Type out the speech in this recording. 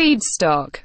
feedstock.